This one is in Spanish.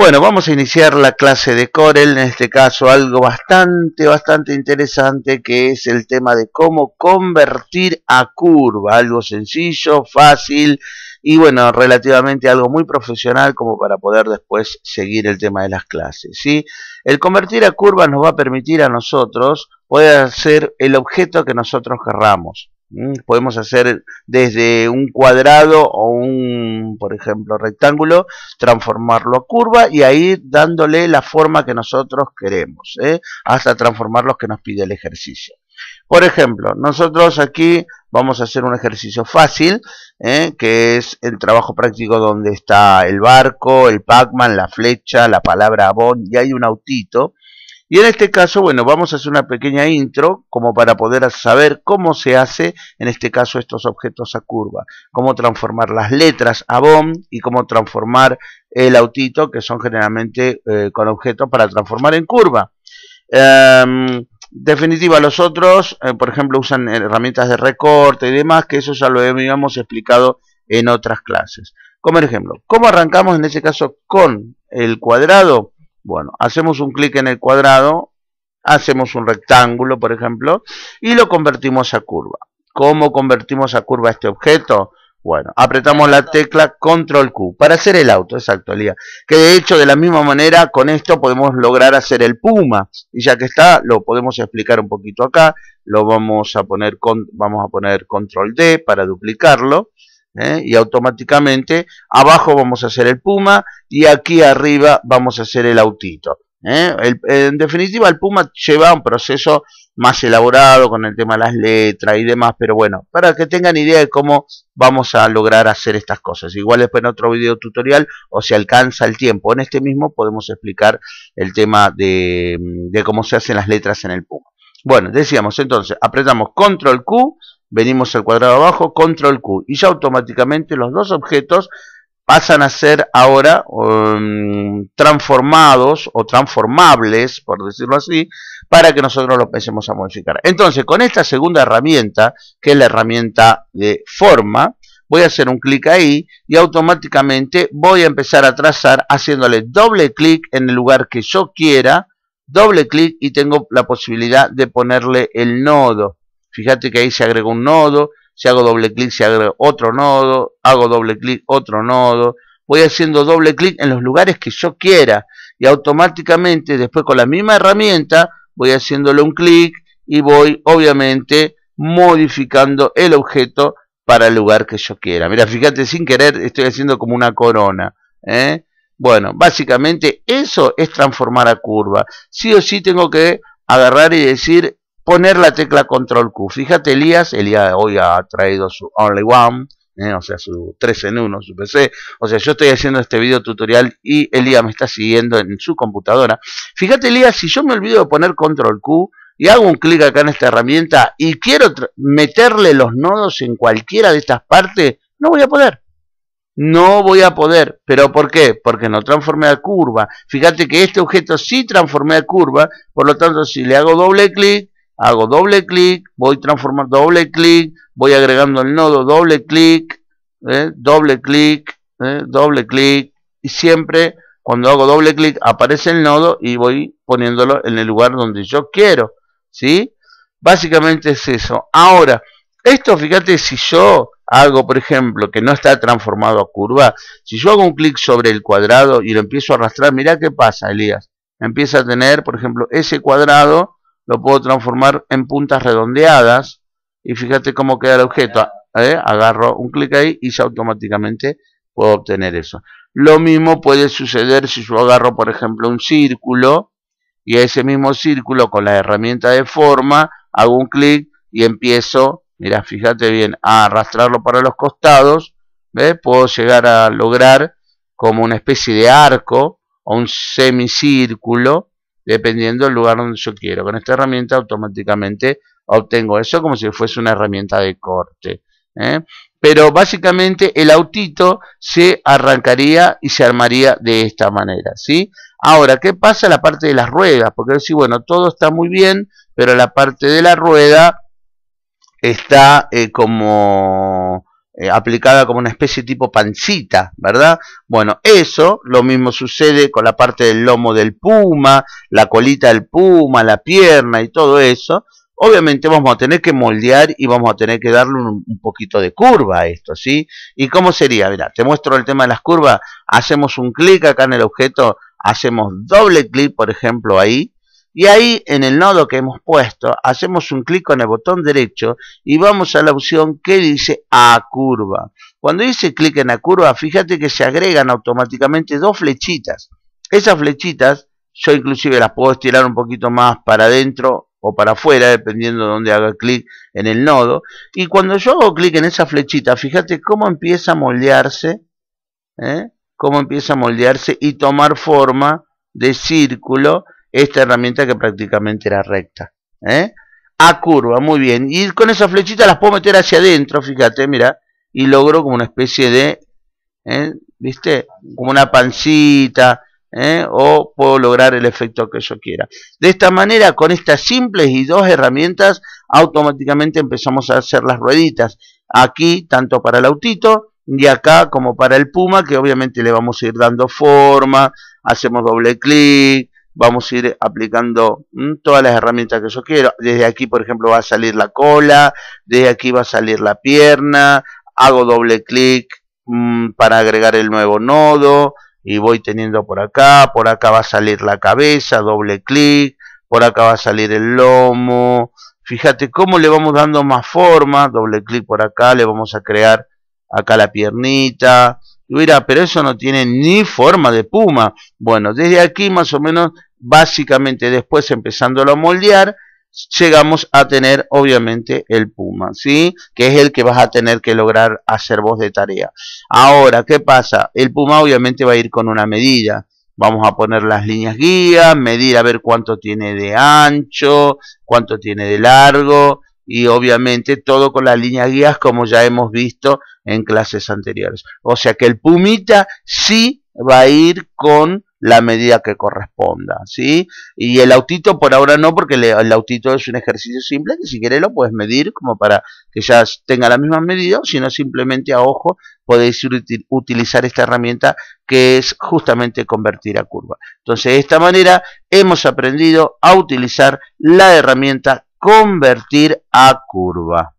Bueno, vamos a iniciar la clase de Corel, en este caso algo bastante, bastante interesante que es el tema de cómo convertir a curva, algo sencillo, fácil y bueno, relativamente algo muy profesional como para poder después seguir el tema de las clases. ¿sí? El convertir a curva nos va a permitir a nosotros poder hacer el objeto que nosotros querramos. Podemos hacer desde un cuadrado o un, por ejemplo, rectángulo, transformarlo a curva y ahí dándole la forma que nosotros queremos, ¿eh? hasta transformar los que nos pide el ejercicio. Por ejemplo, nosotros aquí vamos a hacer un ejercicio fácil, ¿eh? que es el trabajo práctico donde está el barco, el Pac-Man, la flecha, la palabra abón y hay un autito. Y en este caso, bueno, vamos a hacer una pequeña intro como para poder saber cómo se hace, en este caso, estos objetos a curva. Cómo transformar las letras a BOM y cómo transformar el autito, que son generalmente eh, con objetos para transformar en curva. Em, definitiva, los otros, eh, por ejemplo, usan herramientas de recorte y demás, que eso ya lo habíamos explicado en otras clases. Como ejemplo, ¿cómo arrancamos en este caso con el cuadrado? Bueno, hacemos un clic en el cuadrado, hacemos un rectángulo, por ejemplo, y lo convertimos a curva. ¿Cómo convertimos a curva este objeto? Bueno, apretamos la tecla Control Q para hacer el auto, exacto, Lía. Que de hecho, de la misma manera, con esto podemos lograr hacer el Puma. Y ya que está, lo podemos explicar un poquito acá. Lo vamos a poner, con, vamos a poner Control D para duplicarlo. ¿eh? y automáticamente abajo vamos a hacer el Puma y aquí arriba vamos a hacer el autito. ¿eh? en definitiva el Puma lleva un proceso más elaborado con el tema de las letras y demás, pero bueno, para que tengan idea de cómo vamos a lograr hacer estas cosas. Igual después en otro video tutorial o si alcanza el tiempo. En este mismo podemos explicar el tema de, de cómo se hacen las letras en el Puma. Bueno, decíamos entonces, apretamos Control Q venimos al cuadrado abajo, control Q, y ya automáticamente los dos objetos pasan a ser ahora um, transformados o transformables, por decirlo así, para que nosotros lo empecemos a modificar. Entonces, con esta segunda herramienta, que es la herramienta de forma, voy a hacer un clic ahí y automáticamente voy a empezar a trazar haciéndole doble clic en el lugar que yo quiera, doble clic y tengo la posibilidad de ponerle el nodo. Fíjate que ahí se agrega un nodo, si hago doble clic se agrega otro nodo, hago doble clic otro nodo, voy haciendo doble clic en los lugares que yo quiera y automáticamente después con la misma herramienta voy haciéndole un clic y voy obviamente modificando el objeto para el lugar que yo quiera. Mira, fíjate, sin querer estoy haciendo como una corona. ¿eh? Bueno, básicamente eso es transformar a curva. Sí o sí tengo que agarrar y decir poner la tecla control Q. Fíjate Elías, Elías hoy ha traído su Only One, eh, o sea, su 3 en 1, su PC. O sea, yo estoy haciendo este video tutorial y Elías me está siguiendo en su computadora. Fíjate Elías, si yo me olvido de poner control Q y hago un clic acá en esta herramienta y quiero meterle los nodos en cualquiera de estas partes, no voy a poder. No voy a poder. ¿Pero por qué? Porque no transformé a curva. Fíjate que este objeto sí transformé a curva, por lo tanto, si le hago doble clic, hago doble clic, voy transformando doble clic, voy agregando el nodo doble clic, ¿eh? doble clic, ¿eh? doble clic, y siempre cuando hago doble clic aparece el nodo y voy poniéndolo en el lugar donde yo quiero, ¿sí? Básicamente es eso. Ahora, esto fíjate si yo hago, por ejemplo, que no está transformado a curva, si yo hago un clic sobre el cuadrado y lo empiezo a arrastrar, mira qué pasa, Elías. Empieza a tener, por ejemplo, ese cuadrado lo puedo transformar en puntas redondeadas y fíjate cómo queda el objeto. ¿eh? Agarro un clic ahí y ya automáticamente puedo obtener eso. Lo mismo puede suceder si yo agarro, por ejemplo, un círculo y a ese mismo círculo con la herramienta de forma hago un clic y empiezo, mira, fíjate bien, a arrastrarlo para los costados. ¿ves? Puedo llegar a lograr como una especie de arco o un semicírculo dependiendo del lugar donde yo quiero. Con esta herramienta automáticamente obtengo eso como si fuese una herramienta de corte. ¿eh? Pero básicamente el autito se arrancaría y se armaría de esta manera. ¿sí? Ahora, ¿qué pasa la parte de las ruedas? Porque si bueno, todo está muy bien, pero la parte de la rueda está eh, como eh, aplicada como una especie tipo pancita, ¿verdad? Bueno, eso lo mismo sucede con la parte del lomo del puma, la colita del puma, la pierna y todo eso. Obviamente vamos a tener que moldear y vamos a tener que darle un, un poquito de curva a esto, ¿sí? ¿Y cómo sería? Mira, te muestro el tema de las curvas. Hacemos un clic acá en el objeto, hacemos doble clic, por ejemplo, ahí, y ahí en el nodo que hemos puesto, hacemos un clic con el botón derecho y vamos a la opción que dice A curva. Cuando dice clic en A curva, fíjate que se agregan automáticamente dos flechitas. Esas flechitas, yo inclusive las puedo estirar un poquito más para adentro o para afuera, dependiendo de dónde haga clic en el nodo. Y cuando yo hago clic en esa flechita, fíjate cómo empieza a moldearse, ¿eh? cómo empieza a moldearse y tomar forma de círculo esta herramienta que prácticamente era recta. ¿eh? A curva, muy bien. Y con esa flechita las puedo meter hacia adentro, fíjate, mira, y logro como una especie de, ¿eh? ¿viste? Como una pancita, ¿eh? o puedo lograr el efecto que yo quiera. De esta manera, con estas simples y dos herramientas, automáticamente empezamos a hacer las rueditas. Aquí, tanto para el autito, y acá como para el puma, que obviamente le vamos a ir dando forma, hacemos doble clic, vamos a ir aplicando mm, todas las herramientas que yo quiero. Desde aquí, por ejemplo, va a salir la cola, desde aquí va a salir la pierna, hago doble clic mm, para agregar el nuevo nodo y voy teniendo por acá, por acá va a salir la cabeza, doble clic, por acá va a salir el lomo. Fíjate cómo le vamos dando más forma, doble clic por acá, le vamos a crear acá la piernita, mira, pero eso no tiene ni forma de puma. Bueno, desde aquí más o menos básicamente después empezándolo a moldear, llegamos a tener obviamente el Puma, ¿sí? Que es el que vas a tener que lograr hacer vos de tarea. Ahora, ¿qué pasa? El Puma obviamente va a ir con una medida. Vamos a poner las líneas guía, medir a ver cuánto tiene de ancho, cuánto tiene de largo y obviamente todo con las líneas guías como ya hemos visto en clases anteriores. O sea que el Pumita sí va a ir con la medida que corresponda, ¿sí? Y el autito por ahora no, porque el autito es un ejercicio simple que si quieres lo puedes medir como para que ya tenga la misma medida, sino simplemente a ojo podéis utilizar esta herramienta que es justamente convertir a curva. Entonces, de esta manera hemos aprendido a utilizar la herramienta convertir a curva.